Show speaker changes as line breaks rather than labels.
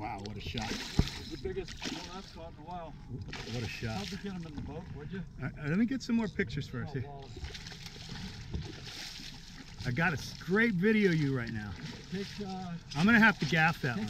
Wow! What a shot.
The biggest one I've caught in a while.
What a shot.
Help me get him in the boat, would you?
All right, let me get some more pictures first.
Oh,
I got a great video you right now.
take, uh,
I'm gonna have to gaff that one.